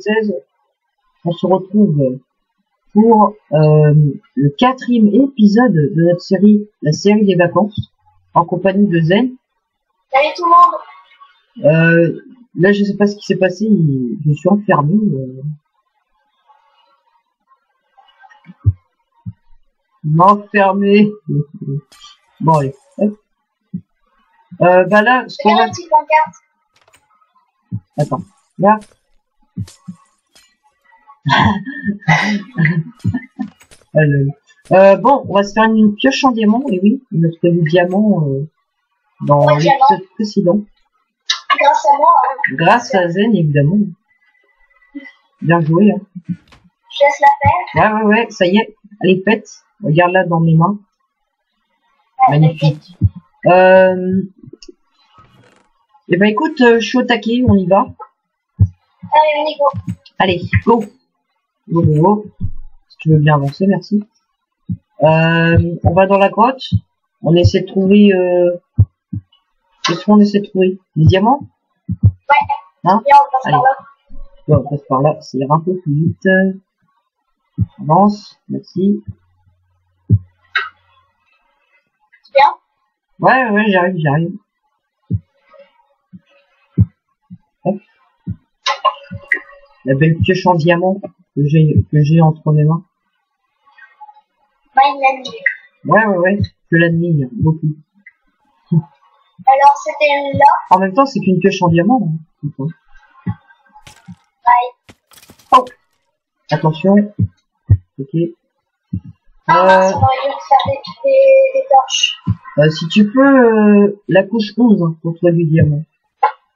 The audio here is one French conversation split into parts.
16, on se retrouve pour euh, le quatrième épisode de notre série, la série des vacances, en compagnie de Zen. Salut tout le monde Euh, là, je sais pas ce qui s'est passé, je suis enfermé. euh. M'enfermer. Bon, allez. hop. Euh, bah là, ce qu'on va... Attends. Là. Euh, bon, on va se faire une pioche en diamant, et oui, du diamant euh, dans Ouais, l'épisode précédent. Grâce à moi, hein. Grâce à Zen, évidemment. Bien joué, hein. je laisse la faire. Ouais, ouais, ouais, ça y est, elle est faite. Regarde-la dans mes mains. Ouais, Magnifique. Euh... Eh ben écoute, euh, je suis au taquet, on y va. Allez, on y go. Allez, go Go, go, go. Si tu veux bien avancer, merci. Euh, on va dans la grotte. On essaie de trouver... Euh... Qu'est-ce qu'on essaie de trouver? Des diamants? Ouais. Hein? On passe Allez. par là. Ouais, on passe par là, ça ira un peu plus vite. Avance, merci. Bien. Ouais, ouais, ouais, j'arrive, j'arrive. Hop. La belle pioche en diamant que j'ai que j'ai entre mes mains. Mine l'ennemi. Ouais, ouais, ouais, je l'admire beaucoup. Alors, c'était là. En même temps, c'est qu'une pioche en diamant. hein. Bye. Oh Attention. Ok. Ah, Euh, on aurait dû faire des, des, des torches. euh, si tu peux, euh, la couche 11 hein, pour toi du diamant.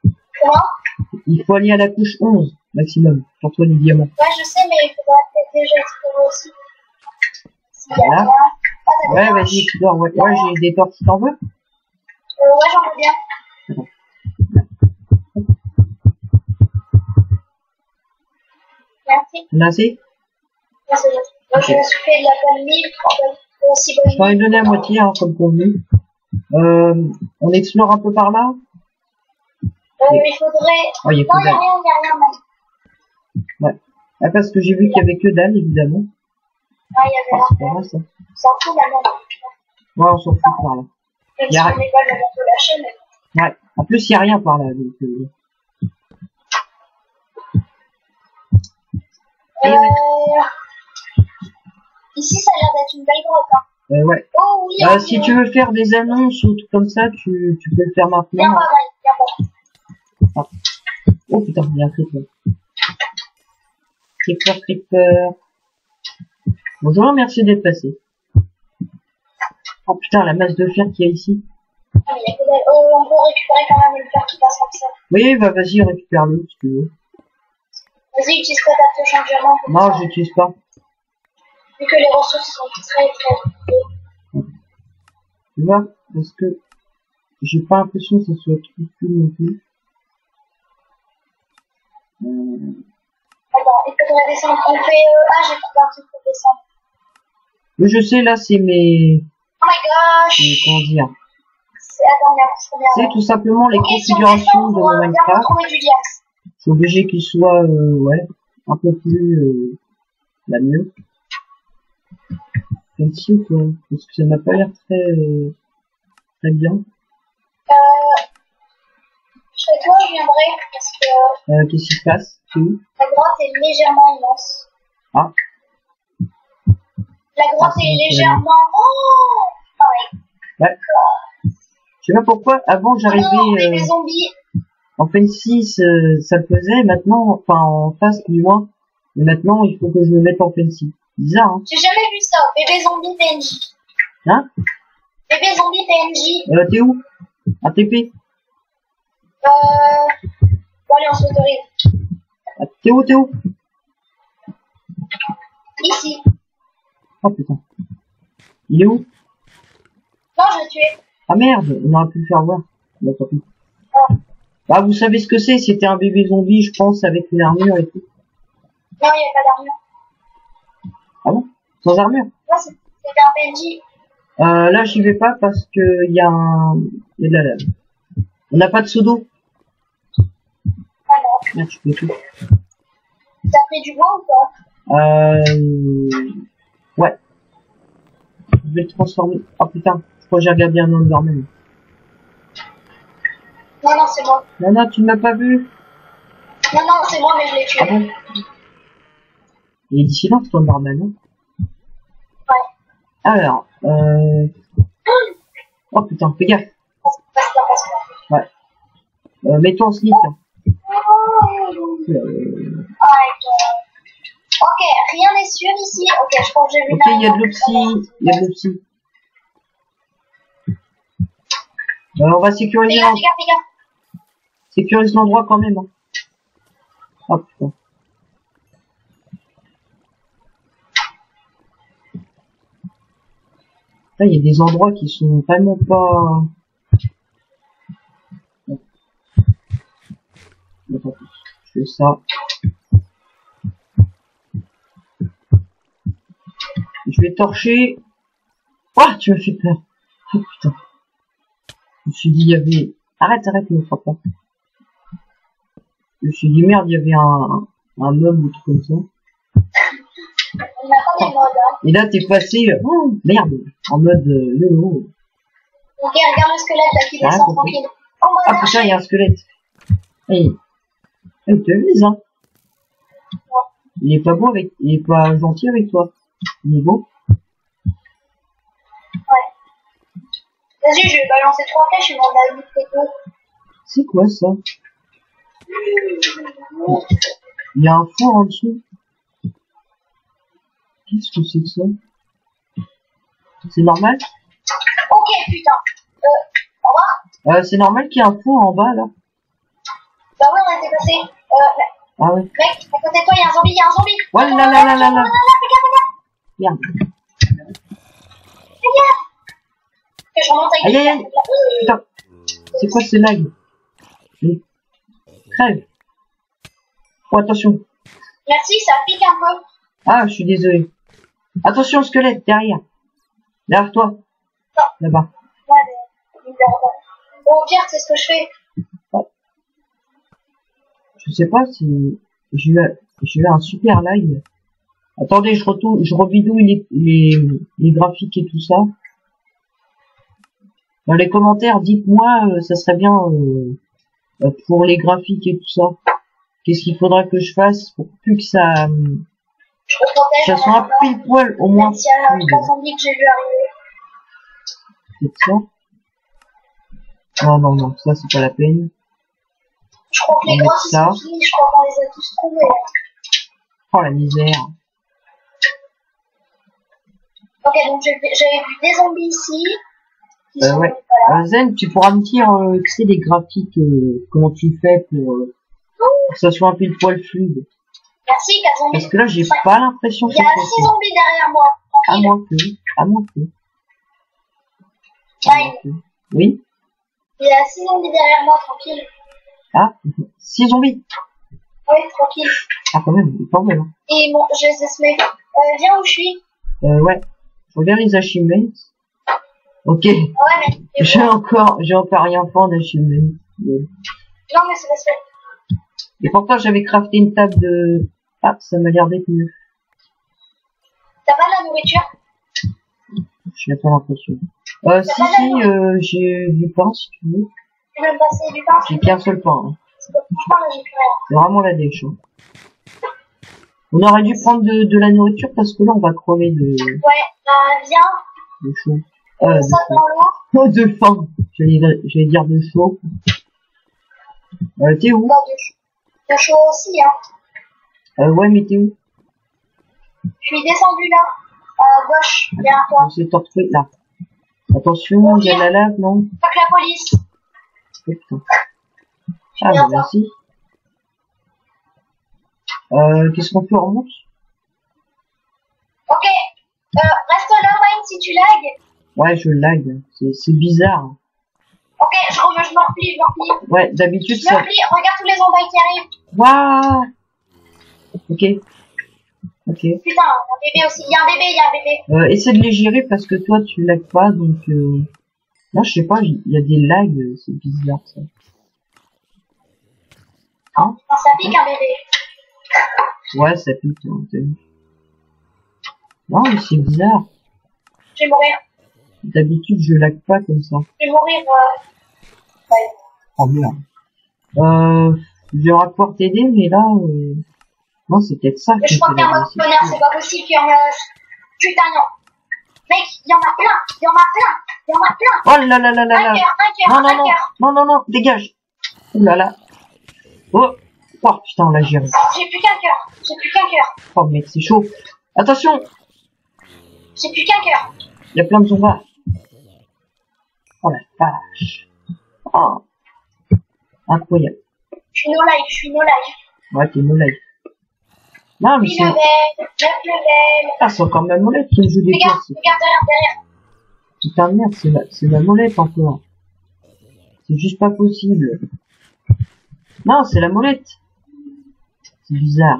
Comment? Il faut aller à la couche 11 maximum pour toi du diamant. Ouais, je sais, mais il faudra peut-être déjà explorer aussi. S'il y a Voilà. Ah, Ouais, vas-y, explore. Ouais, ouais j'ai des torches, t'en veux? Euh, ouais, j'en veux bien. Merci. Assez Merci. Moi, je me suis fait de la bonne mille. euh, Aussi bonne Je t'en ai donné à moitié, hein, comme convenu. Euh, on explore un peu par là? Euh, il faudrait. Oh, il y a Non, il n'y a dalle. rien, il n'y a rien, même. Ouais. Ah, parce que j'ai vu qu'il y avait que dalle, évidemment. Non, il y avait Ah, c'est pas vrai, ça. On s'en fout maintenant. Ouais, on s'en fout par là. Même si a on n'est pas le de la chaîne. Ouais. En plus, il y a rien par là, donc... Euh... Euh... Ici, ça a l'air d'être une belle grotte. Hein. Euh, ouais. Oh oui, Euh, si tu veux faire des annonces ou tout comme ça, tu, tu peux le faire Viens maintenant. pas, Mike, viens pas. Oh putain, il y a un creeper. Creeper, creeper. Bonjour, merci d'être passé. Oh putain, la masse de fer qu'il y a ici. Ah, mais. Oh, on peut récupérer quand même le fer qui passe comme ça. Oui, bah vas-y, récupère-le si tu veux. Vas-y, utilise pas ta pioche en diamant. comme Non, j'utilise pas. Vu que les ressources sont très très. Tu vois, parce que j'ai pas l'impression que ça soit trop cool non plus. Euh, Attends, il faudrait descendre. On fait. Euh... Ah, j'ai trouvé un truc pour descendre. mais je sais, là, c'est mes... Oh my gosh! mes- comment dire C'est- tout simplement les si on configurations de on mon Minecraft. Je suis obligé qu'il soit, euh, ouais, un peu plus, euh, la mieux. Fancy ou quoi Parce que ça n'a pas l'air très, euh, très bien. Euh, chez toi, je viendrai parce que Euh, qu'est-ce qui se passe? La grotte est légèrement immense. Ah, La grotte Ah, est légèrement. Oh Ah ouais. ouais. Je sais pas pourquoi, avant Non, j'arrivais, les euh, zombies. en Fancy, ça, ça le faisait, maintenant, enfin, en face, du moins. Mais maintenant, il faut que je me mette en Fancy. Bizarre, hein J'ai jamais vu ça. Bébé zombie PNJ. Hein? Bébé zombie PNJ. Euh, t'es où? ATP Euh. Bon, allez, on s'autorise. Ah, T'es où, t'es où? Ici. Oh putain. Il est où? Non, je l'ai tué. Ah merde, on aurait pu le faire voir. Pis. Oh. Bah, vous savez ce que c'est C'était un bébé zombie, je pense, avec une armure et tout. Non, il n'y avait pas d'armure. Ah bon? Sans armure? Non, c'est- c'était un PNJ. euh, Là, j'y vais pas parce que il y a un... Il y a de la lave. On n'a pas de pseudo Ah non. Peux tout. T'as pris du bois ou pas Euh... Ouais. Je vais le transformer. Oh putain, je crois que j'ai regardé un Enderman. Non, non, c'est moi. Non, non, tu ne m'as pas vu. Non, non, c'est moi, mais je l'ai tué. Ah bon Il est d'ici là, ton Enderman, hein Ouais. Alors, euh... Oh putain, fais gaffe. Ouais. Euh, mets-toi en slip. Oh Euh... my god. Ok, rien n'est sûr ici. Ok, je pense que j'ai vu Ok, il y a de l'opsie. Il y a de l'opsie. Euh, on va sécuriser fais gaffe, fais gaffe. sécurise l'endroit quand même. Hein. Oh putain. Là, il y a des endroits qui sont vraiment pas... Bon. Bon, tant pis. Je fais ça. Je vais torcher. Oh, tu m'as fait peur. Oh putain. Je me suis dit, il y avait... Arrête, arrête, ne me frappe pas. Je me suis dit, merde, il y avait un, un mob ou truc comme ça. Et là, t'es passé, oh, merde, en mode, euh. Ok, regarde le squelette là qui Ah, descend tranquille. Oh, Ah putain, il y a un squelette. Hey. Hey, tu vise, hein. Il est pas beau avec, il est pas gentil avec toi. Il est beau. Vas-y, je vais balancer trois flèches et m'en a mis les deux. C'est quoi ça? Il y a un four en dessous. Qu'est-ce que c'est que ça? C'est normal? Ok, putain. Euh, au revoir. Euh, c'est normal qu'il y ait un four en bas, là? Bah ouais, on était passé. Euh, Ah ouais. mec, à côté de toi, il y a un zombie, il y a un zombie. Ouais, là, là, là, là, là. Merde. fais gaffe. Que je remonte avec Aïe, aïe, aïe. Putain. C'est quoi ce lag? Oui. Crève. Oh, attention. Merci, ça pique un peu. Ah, je suis désolé. Attention, squelette, derrière. Derrière toi. Là-bas. Ouais, mais- au pire, c'est ce que je fais. Je sais pas si j'ai eu, un super live. Attendez, je retourne, je rebidouille les, les, les graphiques et tout ça. Dans les commentaires, dites-moi, euh, ça serait bien euh, pour les graphiques et tout ça. Qu'est-ce qu'il faudra que je fasse pour plus que ça, euh, ça soit un pile poil au moins. Que j'ai vu arriver. C'est ça? Non, non, non, ça c'est pas la peine. Je crois que les On sont finis. Je crois qu'on les a tous trouvés. hein. Oh la misère. Ok, donc j'avais vu des zombies ici. Euh, ouais. voilà. Euh, Zen, tu pourras me dire, euh, tu sais, les graphiques, euh, comment tu fais pour, euh, pour que ça soit un pile poil fluide. Merci, 4 zombies. Parce que là, j'ai pas l'impression que Il y a 6 possible. zombies derrière moi. À moins que, à moins que. à Bye. moins que. Oui. Il y a 6 zombies derrière moi, tranquille. Ah, six zombies. Oui, tranquille. Ah, quand même, quand même. hein. Et bon, je les semés. Euh, viens où je suis. Euh, ouais. Je regarde les achievements. Ok. Ouais, mais. J'ai encore, j'ai encore rien fait en achievements. Mais- Non, mais c'est que. Et pourtant, j'avais crafté une table de, ah, ça m'a l'air d'être mieux. T'as pas de la nourriture? J'ai pas l'impression. Euh, si, si, euh, j'ai du pain, si tu veux. J'ai qu'un seul pain. hein. Que. C'est vraiment la hein. On aurait dû prendre de, de la nourriture parce que là, on va crever de, Ouais, bah, viens. de chaud. Euh, de dans. Oh, de faim. J'allais dire de chaud. Euh, t'es où? Bah, de, de chaud aussi, hein. euh, Ouais, mais t'es où? Je suis descendu là. À gauche, derrière toi. On s'est là. Attention, il y a la lave, non? Fuck la police. Putain. Ah, bah, merci. Euh, qu'est-ce qu'on fait, on remonte Ok. Euh, reste là, Wayne, si tu lags. Ouais, je lag. C'est bizarre. Ok, je, je me replie, je me replie. Ouais, d'habitude, Je me ça... replie, regarde tous les zombies qui arrivent. Waouh Ok. Ok. Putain, un bébé aussi. Il y a un bébé, il y a un bébé. Euh, essaie de les gérer parce que toi tu lags pas donc euh... là je sais pas il y a des lags c'est bizarre ça hein Non, ça pique un bébé. Ouais, ça pique. hein, t'as vu. Non, mais c'est bizarre. Je vais mourir. D'habitude, je lag pas comme ça. Je vais mourir. Euh... Ouais. Oh merde. Euh, je vais pouvoir t'aider, mais là, euh... non, c'est peut-être ça Mais je crois qu'il y a un spawner, c'est nécessité. pas possible qu'il y en a. Putain, non. Mec, il y en a plein. Il y en a plein. Il y en a plein. Oh là là là là Un là. cœur, un Non, cœur, non, un non, cœur. non, non, non, dégage. Ouh là là. Oh, oh putain, là, j'ai J'ai plus qu'un cœur. J'ai plus qu'un cœur. Oh mec, c'est chaud. Attention, J'ai plus qu'un cœur. il y a plein de zombies. Oh la vache. Oh. Incroyable. Je suis no life. Je suis no life. Ouais, t'es no life. Non, mais 8 c'est... level, 9 level. Ah, c'est encore ma molette qui joue des Regarde, tours. regarde derrière, derrière. Putain de merde, c'est ma, c'est ma molette encore. C'est juste pas possible. Non, c'est la molette. C'est bizarre.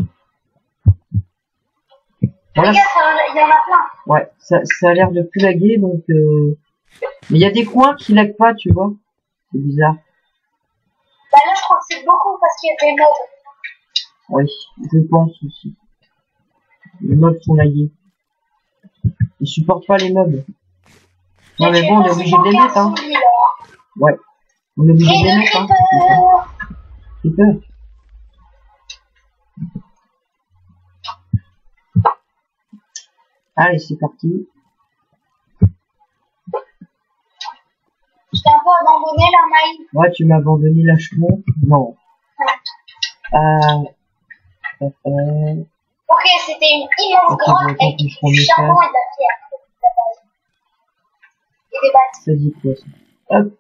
Voilà, Regarde, il y en a plein. ouais, ça, ça a l'air de plus laguer, donc... Euh... Mais il y a des coins qui laguent pas, tu vois. C'est bizarre. Bah là, je crois que c'est beaucoup parce qu'il y a des mobs. Oui, je pense aussi. Les mobs sont lagués. Ils supportent pas les mobs. Non mais bon, on est obligé de les mettre, hein. Ouais. On est obligé de les le mettre, hein. J'ai peur. Allez, c'est parti. Je t'ai un peu abandonné là, Maï? Ouais, tu m'as abandonné lâchement. Non. Euh... Ok, c'était une immense tant pis, du charbon et de la pierre. Et des dit quoi ça Hop.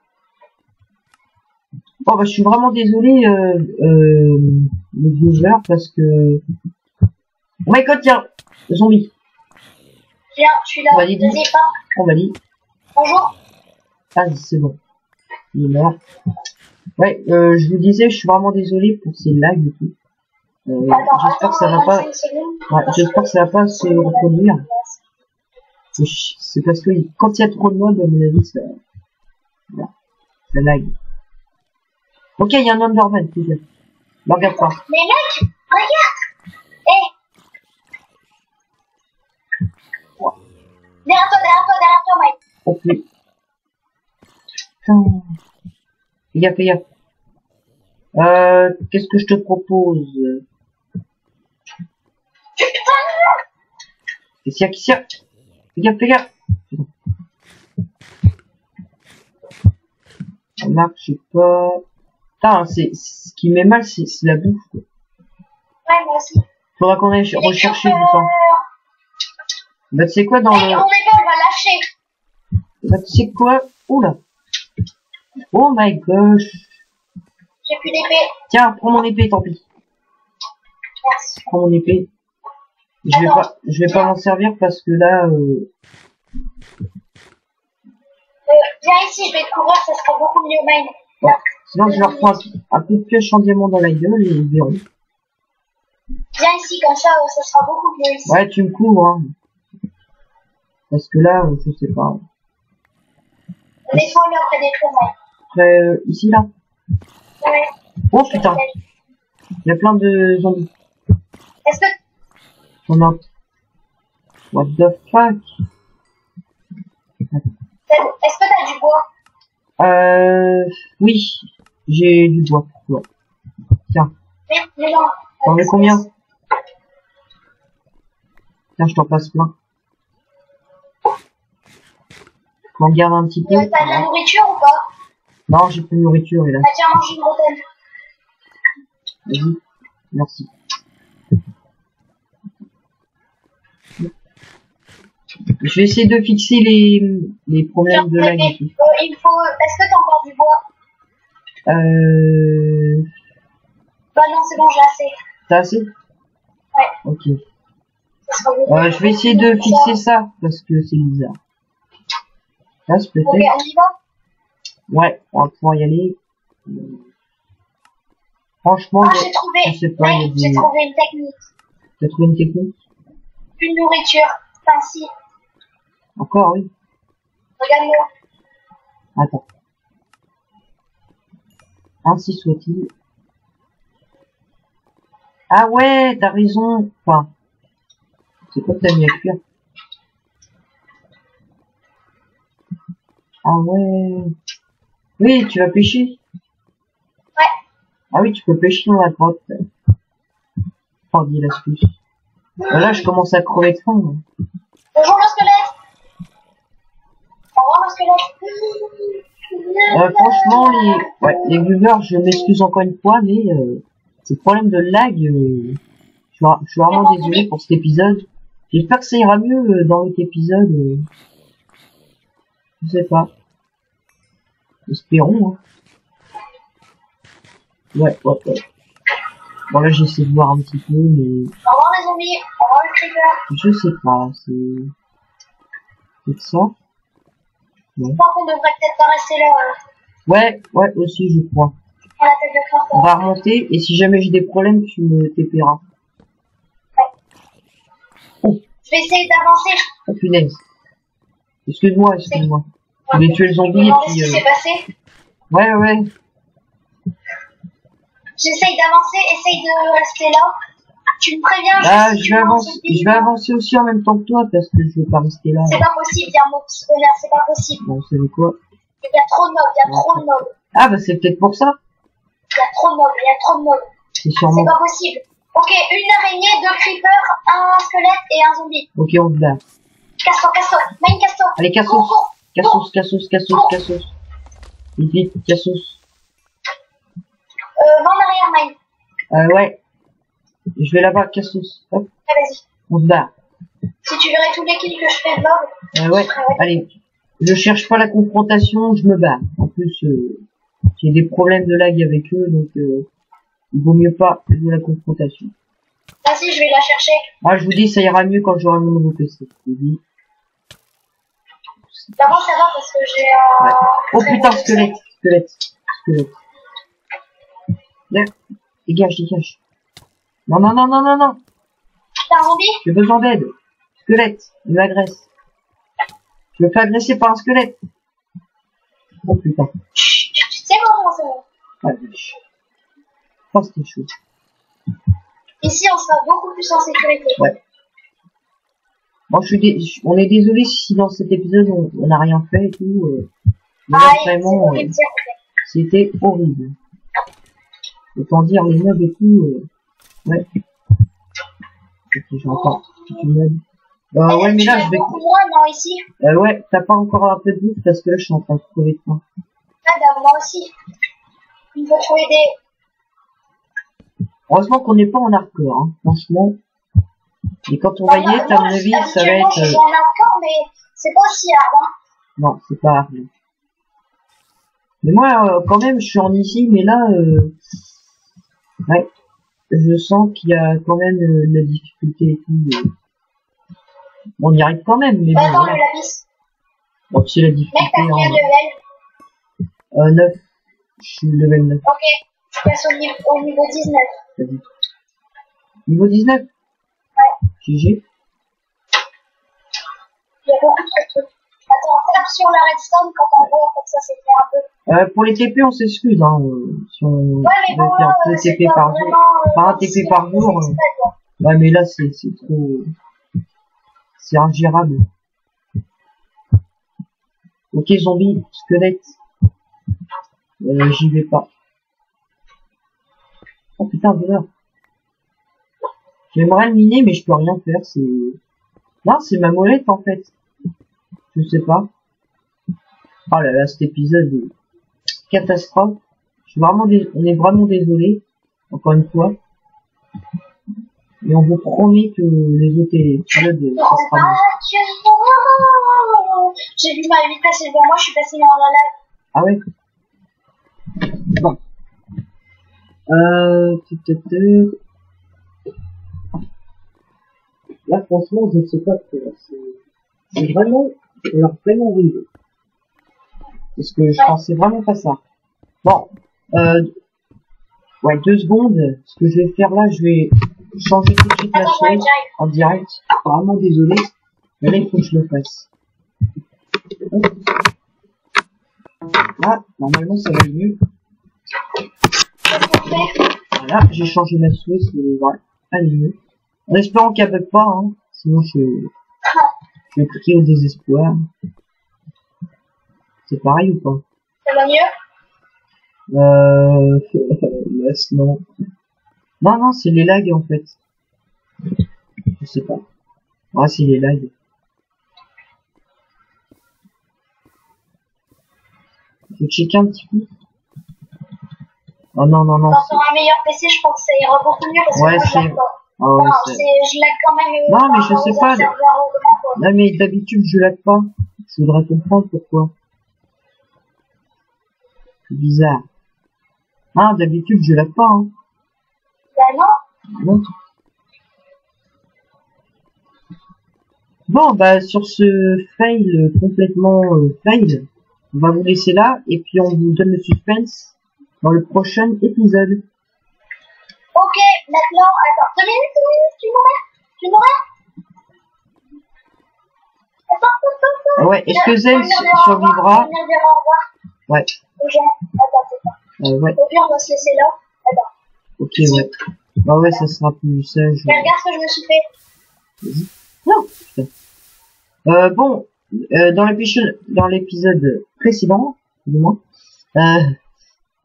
Bon bah je suis vraiment désolé euh, euh, les viewers parce que... Oh my god tiens Zombie Viens, je suis là. Vas-y. Vas-y, pas. On m'a dit. Bonjour. Ah c'est bon. Il est mort. Ouais, euh, je vous disais, je suis vraiment désolé pour ces lags et tout. Euh, j'espère que ça va pas... Ouais, j'espère que ça va pas se reproduire. C'est parce que quand il y a trop de modes, à mon avis, ça... Voilà. Ça lag. Ok, il y a un Underman, c'est bien. Ne regarde pas. Mais mec, regarde. Eh. Derrière toi, derrière toi, derrière toi, Mike. Ok. Putain. Fais gaffe, fais gaffe. Euh, qu'est-ce que je te propose? Qu'est-ce qu'il y a, qu'est-ce qu'il y a Fais gaffe, fais gaffe. Ça marche pas. Putain, c'est, ce qui met mal, c'est, la bouffe. quoi. Ouais, moi aussi. Faudra qu'on aille rechercher du pain. Bah, tu sais quoi, dans le... on est pas, on va lâcher. Bah, tu sais quoi? Oula. Oh my gosh. J'ai plus d'épée. Tiens, prends mon épée, tant pis. Merci. Prends mon épée. Je vais pas, je vais pas m'en servir parce que là, euh, Euh, viens ici, je vais te couvrir, ça sera beaucoup mieux, Mike. ouais. sinon je leur prends un, un coup de pioche en diamant dans la gueule et ils verront. Viens ici, comme ça, ça sera beaucoup mieux ici. Ouais, tu me couvres, hein. Parce que là, je sais pas. Mets-toi là près des trous, Mike. Après, euh, ici, là. Ouais. Oh putain, il y a plein de zombies. Est-ce que On a... What the fuck est-ce que t'as du bois? Euh, oui, j'ai du bois pour toi. Tiens, Mais, mais non. t'en veux combien? Tiens, je t'en passe plein. M'en garde un petit peu. T'as de la nourriture ou pas? Non, j'ai plus de nourriture, hélas. Ah tiens, mange une bretelle. Vas-y. Merci. Je vais essayer de fixer les, les problèmes de et tout. Euh, il faut... Est-ce que t'as encore du bois? Euh, Bah non, c'est bon, j'ai assez. t'as assez? Ouais. Ok. Je vais essayer de fixer ça parce que c'est bizarre. Là, Ok, peut-être. on y va? Ouais, on va pouvoir y aller. Franchement, Ah, j'ai trouvé. je sais pas, il j'ai trouvé une technique. t'as trouvé une technique? Une nourriture. Ainsi. Encore, oui. Regarde-moi. Attends. Ainsi soit-il. Ah ouais, t'as raison. Enfin, c'est quoi que t'as mis à cuire Ah ouais. Oui, tu vas pêcher Ouais. Ah oui, tu peux pêcher dans la grotte. Oh, dis l'astuce. Voilà, je commence à crever de faim. Bonjour le squelette. Au revoir le squelette. Euh, franchement, les, ouais, les viewers, je m'excuse encore une fois, mais euh, ce problème de lag, euh, je, suis, je suis vraiment désolé pour cet épisode. J'espère que ça ira mieux euh, dans l'autre épisode. euh. Je sais pas. Espérons. Hein. Ouais, ouais, ouais. Bon là, j'essaie de voir un petit peu, mais Au revoir les zombies. Au revoir le creeper. je sais pas. C'est c'est ça. Je crois qu'on devrait peut-être pas rester là. Euh, Ouais, ouais, aussi, je crois. crabe. On va remonter et si jamais j'ai des problèmes, tu me t'éperas. Je vais essayer d'avancer. Oh punaise. Excuse-moi, excuse-moi. Je vais tuer le zombie et demandais ce puis... qui Euh... s'est passé. Ouais, ouais. J'essaye d'avancer, essaye de rester là. Tu me préviens. Là, si je vais avancer, je vais avancer aussi en même temps que toi parce que je vais pas rester là. C'est pas possible, il y a un mob spawner, c'est pas possible. Bon, savez quoi Il y a trop de mobs, il y a trop de mobs. Ah bah c'est peut-être pour ça. Il y a trop de mobs, il y a trop de mobs. C'est C'est sûrement. pas possible. Ok, une araignée, deux creepers, un squelette et un zombie. Ok, on se bat. Casse-toi, casse-toi, main casse-toi. Allez, Cours, cassos, cassos, cassos. Vite, vite, cassos. Euh, va en arrière, main. Euh, ouais. Je vais là-bas, cassos. Hop, Ah, vas-y. on se bat. Si tu verrais tous les kills que je fais de mob, Euh, ouais, allez. Je cherche pas la confrontation, je me bats. En plus, euh, j'ai des problèmes de lag avec eux, donc euh, il vaut mieux pas la confrontation. vas-y, je vais la chercher. Ah, je vous dis, ça ira mieux quand j'aurai mon nouveau PC. D'abord, ça va parce que j'ai un. Ouais. Oh putain, squelette, squelette, squelette. Viens, dégage, dégage. Non, non, non, non, non, non. T'as un zombie J'ai besoin d'aide. Squelette, il m'agresse. Je me fais agresser par un squelette. Oh putain. C'est bon, bon. Ah, vache. Oh, c'était chaud. Ici, on sera beaucoup plus en sécurité. Ouais. Bon, je suis dé- on est désolé si dans cet épisode on n'a rien fait et tout. euh. Mais là, Ah, vraiment, euh, c'était horrible. Autant dire les mobs et tout. euh, Ouais. Ok. Bah ouais, mais là, je vais... non, ici. Euh, ouais, t'as pas encore un peu de bouffe parce que là, je suis en train de crever de faim. Ah, bah, moi aussi. Il faut trouver des. Heureusement qu'on n'est pas en hardcore, hein, franchement. Et quand on va y être, à moi, mon avis, ça va être... Je euh, joue en hardcore, mais c'est pas aussi hard, hein. Non, c'est pas hard. non. Mais moi, euh, quand même, je suis en easy, mais là, euh... ouais, je sens qu'il y a quand même euh, de la difficulté et tout. Bon, on y arrive quand même, mais Bah, bon, attends, voilà. le lapis. C'est la Mec, difficulté t'as combien de en level euh, 9. Je suis level 9. Ok. Je passe au niveau, au niveau 19. t'as dit. Niveau 19 Ouais. GG. Il y a beaucoup de trucs. Attends, tape sur la redstone quand on voit, comme ça, c'est fait un peu. Euh, pour les TP, on s'excuse, hein. euh, Si on Ouais, mais bon, veut faire là, deux c'est TP par jour. vraiment, euh, un TP par jour. Ouais, mais là, c'est trop... C'est ingérable. Ok, zombie, squelette. Euh, j'y vais pas. Oh putain, de là. J'aimerais le miner, mais je peux rien faire, c'est... Non, c'est ma molette, en fait. Je sais pas. Oh là là, cet épisode est catastrophe. Je suis vraiment dés- On est vraiment désolé, encore une fois. Et on vous promet que les autres épisodes, ça sera mieux. Ah, Dieu, non. J'ai vu ma vie passer devant moi, je suis passée dans la lave. Ah ouais Bon. Euh... Là, franchement, je ne sais pas C'est vraiment... C'est vraiment horrible. Parce que je pensais vraiment pas ça. Bon. Euh... Ouais, deux secondes. Ce que je vais faire là, je vais changer tout de suite la chose en direct. Vraiment désolé. Mais là, il faut que je le fasse. Ah, normalement, ça va mieux. Voilà, j'ai changé ma souris, c'est voilà, allez mieux. En espérant qu'elle bug pas, hein. Sinon je, je vais cliquer au désespoir. C'est pareil ou pas? Ça va mieux? Euh, laisse, non. Non, non, c'est les lags en fait. Je sais pas. Ah, c'est les lags. Faut checker un petit peu. Oh non, non, non. Sur un meilleur PC, je pense que ça ira beaucoup mieux parce que Ouais, moi, ouais, Non, c'est- c'est, je lag quand même. Non, par mais je sais pas. Non, mais d'habitude, je lag pas. Je voudrais comprendre pourquoi. C'est bizarre. Ah, d'habitude, je lag pas, hein. Bah non. Non. Bon, bah, sur ce fail complètement euh, fail, on va vous laisser là, et puis on vous donne le suspense dans le prochain épisode. Ok, maintenant, attends, deux minutes, deux minutes, tu m'aurais Tu m'aurais Attends, attends, attends. Ouais, est-ce que Je revoir, survivra je Ouais, gens. Attends, attends. euh, ouais, Au pire, on va se laisser là. Attends. ok, ouais. Bah ouais, ça sera plus sage. Mais regarde ce que je me suis fait. Non, putain. Euh, bon, euh, dans l'épisode, dans l'épisode précédent, du moins, euh,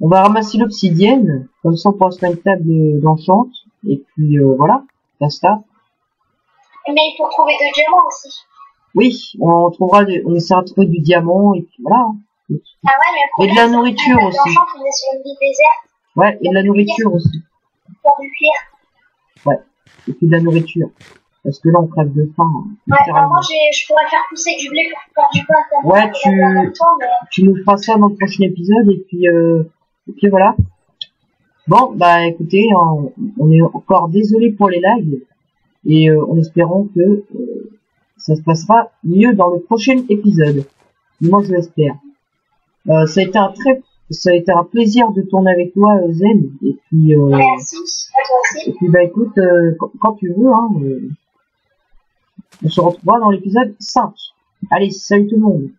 on va ramasser l'obsidienne, comme ça on pourra se mettre une table d'enchante, et puis euh, voilà, basta. Mais il faut trouver deux diamants aussi. Oui, on trouvera, des- on essaiera de trouver du diamant, et puis voilà. Ah ouais, mais Et de la nourriture aussi. On est sur une ville déserte Ouais, et de la nourriture aussi. pour du cuir. Ouais, et puis de la nourriture. Parce que là on crève de faim, hein, Ouais, bah, moi, j'ai, je pourrais faire pousser du blé pour faire du pain. Ouais, tu- longtemps, mais- tu nous feras ça dans le prochain épisode et puis euh, et puis voilà. Bon bah écoutez, on, on est encore désolé pour les lags et euh, en espérant que euh, ça se passera mieux dans le prochain épisode. Moi je l'espère. Euh, ça a été un très ça a été un plaisir de tourner avec toi euh, Zen et puis euh, Merci, et puis bah écoute euh, quand, quand tu veux hein, on se retrouvera dans l'épisode 5. Allez, salut tout le monde.